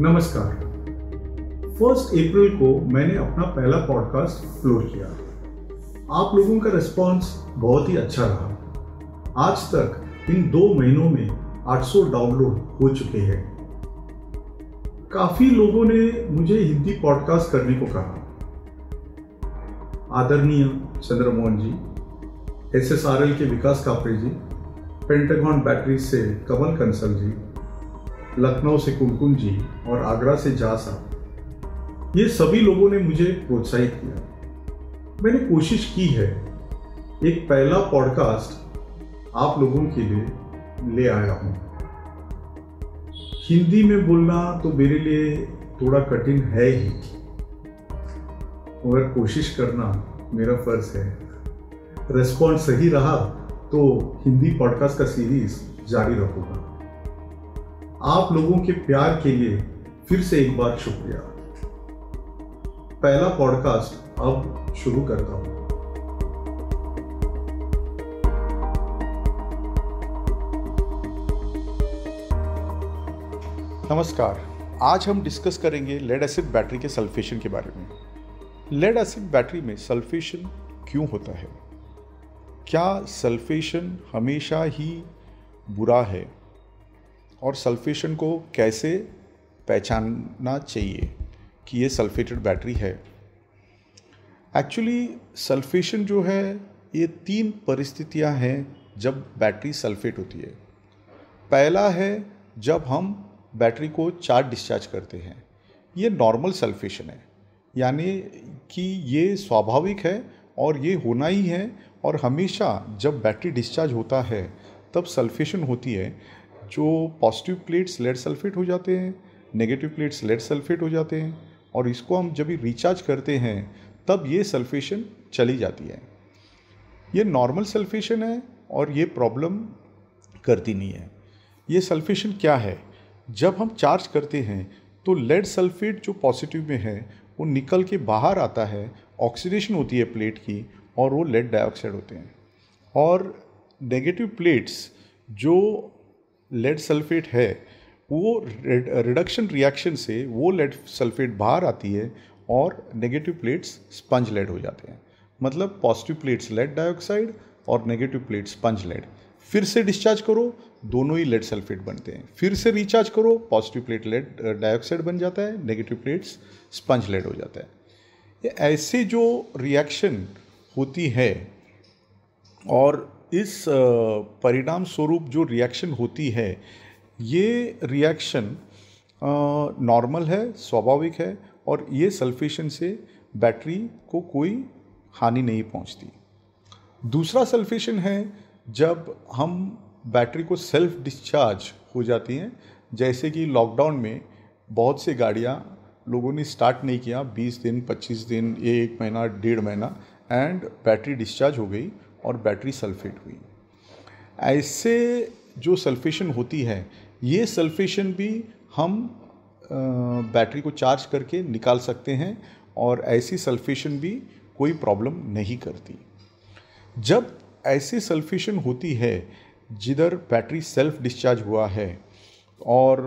नमस्कार। फ़र्स्ट अप्रैल को मैंने अपना पहला पॉडकास्ट अपलोड किया। आप लोगों का रिस्पॉन्स बहुत ही अच्छा रहा। आज तक इन दो महीनों में 800 डाउनलोड हो चुके हैं। काफ़ी लोगों ने मुझे हिंदी पॉडकास्ट करने को कहा। आदरणीय Chandramohan ji S S R L के विकास कापरे जी पेंटागन बैटरी से कमल कंसल जी लखनऊ से कुमकुम जी और आगरा से जा साहब ये सभी लोगों ने मुझे प्रोत्साहित किया। मैंने कोशिश की है। एक पहला पॉडकास्ट आप लोगों के लिए ले आया हूँ। हिंदी में बोलना तो मेरे लिए थोड़ा कठिन है ही। मगर कोशिश करना मेरा फ़र्ज़ है। रेस्पॉन्स सही रहा तो हिंदी पॉडकास्ट का सीरीज़ जारी रखूँगा। आप लोगों के प्यार के लिए फिर से एक बार शुक्रिया। पहला पॉडकास्ट अब शुरू करता हूँ। नमस्कार। आज हम डिस्कस करेंगे लेड एसिड बैटरी के सल्फेशन के बारे में। लेड एसिड बैटरी में सल्फेशन क्यों होता है? क्या सल्फेशन हमेशा ही बुरा है? और सल्फेशन को कैसे पहचानना चाहिए कि ये सल्फेटेड बैटरी है? एक्चुअली सल्फेशन जो है, ये तीन परिस्थितियाँ हैं जब बैटरी सल्फेट होती है। पहला है जब हम बैटरी को चार्ज डिस्चार्ज करते हैं। ये नॉर्मल सल्फेशन है। यानी कि ये स्वाभाविक है और ये होना ही है और हमेशा जब बैटरी डिस्चार्ज होता है, तब सल्फेशन होती है। जो पॉजिटिव प्लेट्स लेड सल्फेट हो जाते हैं नेगेटिव प्लेट्स लेड सल्फेट हो जाते हैं, और इसको हम जब रिचार्ज करते हैं, तब ये सल्फेशन चली जाती है। ये नॉर्मल सल्फेशन है और ये प्रॉब्लम करती नहीं है। ये सल्फेशन क्या है? जब हम चार्ज करते हैं तो लेड सल्फेट जो पॉजिटिव में है, वो निकल के बाहर आता है ऑक्सीडेशन होती है प्लेट की, और वो लेड डाइऑक्साइड होते हैं। और नेगेटिव प्लेट्स जो लेड सल्फेट है, वो रिडक्शन रिएक्शन से वो लेड सल्फेट बाहर आती है और नेगेटिव प्लेट्स स्पंज लेड हो जाते हैं। मतलब पॉजिटिव प्लेट्स लेड डाइऑक्साइड और नेगेटिव प्लेट्स स्पंज लेड फिर से डिस्चार्ज करो, दोनों ही लेड सल्फेट बनते हैं। फिर से रिचार्ज करो पॉजिटिव प्लेट लेड डाइऑक्साइड बन जाता है नेगेटिव प्लेट्स स्पंज लेड हो जाता है। ये ऐसे जो रिएक्शन होती है और इस परिणाम स्वरूप जो रिएक्शन होती है, ये रिएक्शन नॉर्मल है, स्वाभाविक है और ये सल्फेशन से बैटरी को कोई हानि नहीं पहुँचती। दूसरा सल्फेशन है जब हम बैटरी को सेल्फ डिस्चार्ज हो जाती हैं, जैसे कि लॉकडाउन में बहुत से गाड़ियाँ लोगों ने स्टार्ट नहीं किया 20 दिन 25 दिन, एक महीना, डेढ़ महीना एंड बैटरी डिस्चार्ज हो गई और बैटरी सल्फेट हुई। ऐसे जो सल्फेशन होती है, ये सल्फेशन भी हम बैटरी को चार्ज करके निकाल सकते हैं और ऐसी सल्फेशन भी कोई प्रॉब्लम नहीं करती। जब ऐसी सल्फेशन होती है, जिधर बैटरी सेल्फ डिस्चार्ज हुआ है और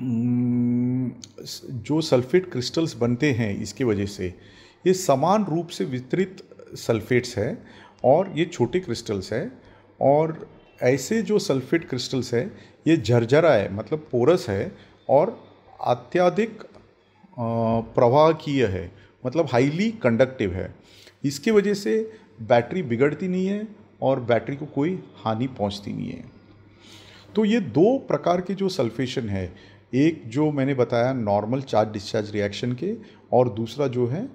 जो सल्फेट क्रिस्टल्स बनते हैं इसके वजह से, ये समान रूप से वितरित सल्फेट्स है और ये छोटे क्रिस्टल्स है और ऐसे जो सल्फेट क्रिस्टल्स है, ये झरझरा है मतलब पोरस है और अत्याधिक प्रवाहकीय है मतलब हाईली कंडक्टिव है। इसकी वजह से बैटरी बिगड़ती नहीं है और बैटरी को कोई हानि पहुँचती नहीं है। तो ये दो प्रकार के जो सल्फेशन है, एक जो मैंने बताया नॉर्मल चार्ज डिस्चार्ज रिएक्शन के और दूसरा जो है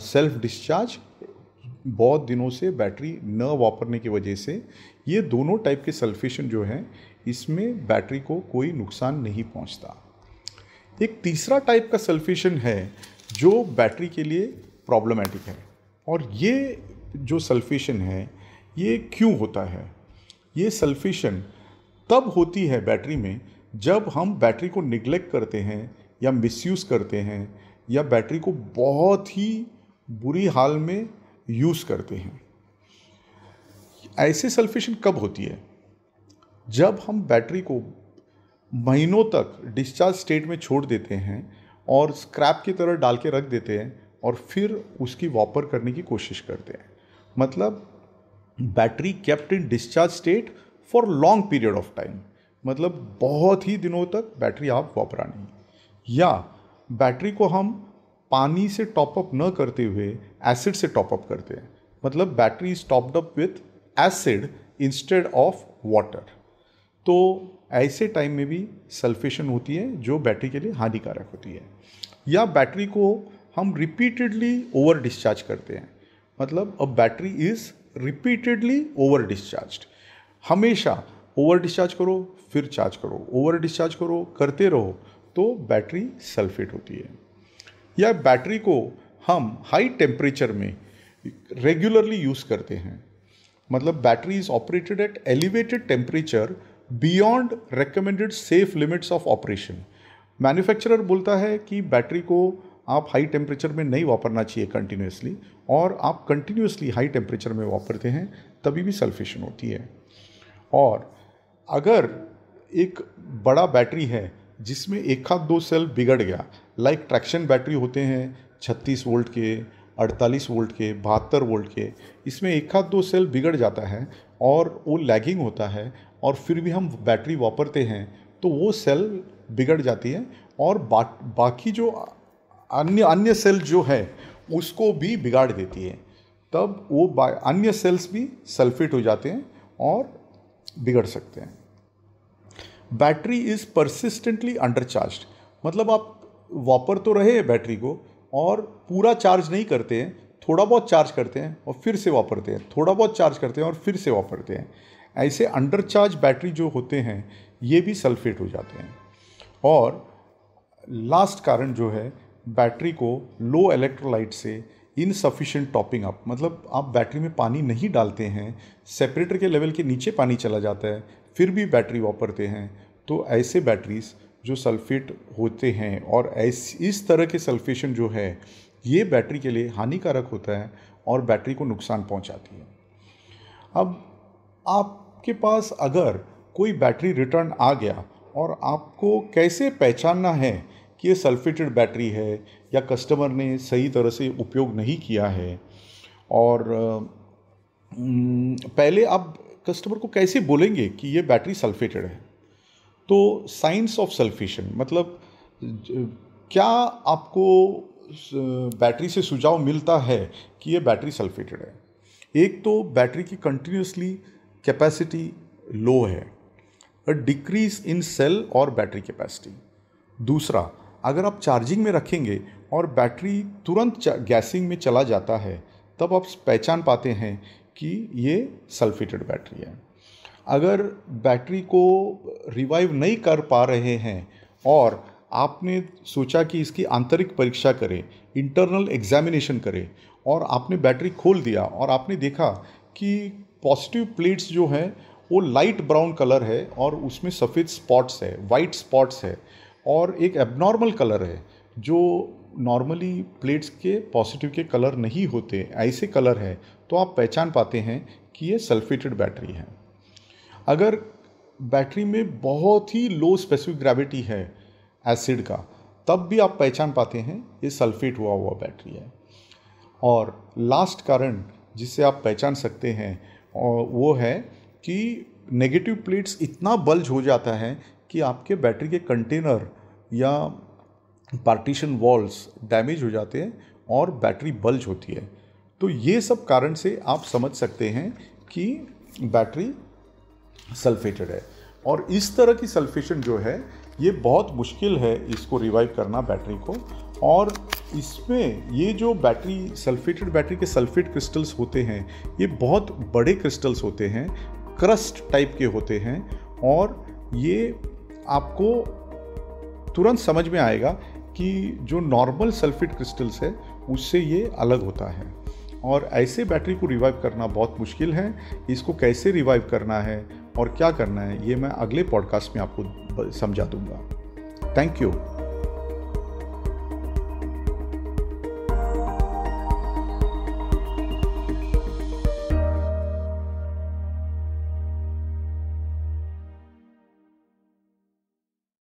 सेल्फ डिस्चार्ज बहुत दिनों से बैटरी न वापरने की वजह से ये दोनों टाइप के सल्फेशन जो हैं, इसमें बैटरी को कोई नुकसान नहीं पहुँचता। एक तीसरा टाइप का सल्फेशन है जो बैटरी के लिए प्रॉब्लमेटिक है। और ये जो सल्फेशन है, ये क्यों होता है? ये सल्फेशन तब होती है बैटरी में जब हम बैटरी को निग्लेक्ट करते हैं या मिसयूज़ करते हैं या बैटरी को बहुत ही बुरी हाल में यूज़ करते हैं। ऐसे सल्फेशन कब होती है? जब हम बैटरी को महीनों तक डिस्चार्ज स्टेट में छोड़ देते हैं और स्क्रैप की तरह डाल के रख देते हैं और फिर उसकी वापर करने की कोशिश करते हैं। मतलब battery kept in discharge state for long period of time मतलब बहुत ही दिनों तक बैटरी आप वापरा नहीं या बैटरी को हम पानी से टॉपअप न करते हुए एसिड से टॉपअप करते हैं। मतलब battery is topped up with acid instead of water तो ऐसे टाइम में भी सल्फेशन होती है, जो बैटरी के लिए हानिकारक होती है। या बैटरी को हम रिपीटेडली ओवर डिस्चार्ज करते हैं। मतलब अ battery is repeatedly over discharge हमेशा ओवर डिस्चार्ज करो, फिर चार्ज करो। ओवर डिस्चार्ज करो, करते रहो तो बैटरी सल्फेट होती है। या बैटरी को हम हाई टेम्परेचर में रेगुलरली यूज़ करते हैं। मतलब battery is operated at elevated temperature beyond recommended safe limits of operation manufacturer बोलता है कि बैटरी को आप हाई टेम्परेचर में नहीं वापरना चाहिए कंटिन्यूसली और आप कंटिन्यूसली हाई टेम्परेचर में वापरते हैं, तभी भी सल्फेशन होती है। और अगर एक बड़ा बैटरी है जिसमें एक हाथ दो सेल बिगड़ गया लाइक ट्रैक्शन बैटरी होते हैं छत्तीस वोल्ट के अड़तालीस वोल्ट के बहत्तर वोल्ट के इसमें एक हाथ दो सेल बिगड़ जाता है और वो लैगिंग होता है और फिर भी हम बैटरी वापरते हैं तो वो सेल बिगड़ जाती है और बा, बाकी जो अन्य अन्य सेल जो है उसको भी बिगाड़ देती है। तब वो अन्य सेल्स भी सल्फेट हो जाते हैं और बिगड़ सकते हैं। बैटरी इज़ परसिस्टेंटली अंडरचार्ज मतलब आप वापर तो रहे हैं बैटरी को और पूरा चार्ज नहीं करते हैं, थोड़ा बहुत चार्ज करते हैं और फिर से वापरते हैं, थोड़ा बहुत चार्ज करते हैं और फिर से वापरते हैं। ऐसे अंडरचार्ज बैटरी जो होते हैं, ये भी सल्फेट हो जाते हैं। और लास्ट कारण जो है, बैटरी को लो इलेक्ट्रोलाइट से इनसफिशेंट टॉपिंग अप मतलब आप बैटरी में पानी नहीं डालते हैं सेपरेटर के लेवल के नीचे पानी चला जाता है, फिर भी बैटरी वापरते हैं तो ऐसे बैटरीज जो सल्फेट होते हैं और इस तरह के सल्फेशन जो है, ये बैटरी के लिए हानिकारक होता है और बैटरी को नुकसान पहुंचाती है। अब आपके पास अगर कोई बैटरी रिटर्न आ गया और आपको कैसे पहचानना है कि ये सल्फेटेड बैटरी है या कस्टमर ने सही तरह से उपयोग नहीं किया है? और पहले आप कस्टमर को कैसे बोलेंगे कि ये बैटरी सल्फेटेड है? तो साइंस ऑफ़ सल्फेशन मतलब क्या आपको बैटरी से सुझाव मिलता है कि ये बैटरी सल्फेटेड है? एक तो बैटरी की कंटिन्यूसली कैपेसिटी लो है, अ डिक्रीज इन सेल और बैटरी कैपेसिटी। दूसरा, अगर आप चार्जिंग में रखेंगे और बैटरी तुरंत गैसिंग में चला जाता है, तब आप पहचान पाते हैं कि ये सल्फेटेड बैटरी है। अगर बैटरी को रिवाइव नहीं कर पा रहे हैं और आपने सोचा कि इसकी आंतरिक परीक्षा करें इंटरनल एग्जामिनेशन करें, और आपने बैटरी खोल दिया और आपने देखा कि पॉजिटिव प्लेट्स जो हैं, वो लाइट ब्राउन कलर है और उसमें सफ़ेद स्पॉट्स है वाइट स्पॉट्स है और एक एबनॉर्मल कलर है, जो नॉर्मली प्लेट्स के पॉजिटिव के कलर नहीं होते, ऐसे कलर है तो आप पहचान पाते हैं कि ये सल्फेटेड बैटरी है। अगर बैटरी में बहुत ही लो स्पेसिफिक ग्रेविटी है एसिड का, तब भी आप पहचान पाते हैं ये सल्फेट हुआ हुआ बैटरी है। और लास्ट कारण जिससे आप पहचान सकते हैं वो है कि नेगेटिव प्लेट्स इतना बल्ज हो जाता है कि आपके बैटरी के कंटेनर या पार्टीशन वॉल्स डैमेज हो जाते हैं और बैटरी बल्ज होती है। तो ये सब कारण से आप समझ सकते हैं कि बैटरी सल्फेटेड है। और इस तरह की सल्फेशन जो है, ये बहुत मुश्किल है इसको रिवाइव करना बैटरी को। और इसमें ये जो बैटरी सल्फेटेड बैटरी के सल्फेट क्रिस्टल्स होते हैं, ये बहुत बड़े क्रिस्टल्स होते हैं क्रस्ट टाइप के होते हैं। और ये आपको तुरंत समझ में आएगा कि जो नॉर्मल सल्फेट क्रिस्टल्स है, उससे ये अलग होता है। और ऐसे बैटरी को रिवाइव करना बहुत मुश्किल है। इसको कैसे रिवाइव करना है? और क्या करना है ये मैं अगले पॉडकास्ट में आपको समझा दूँगा। Thank you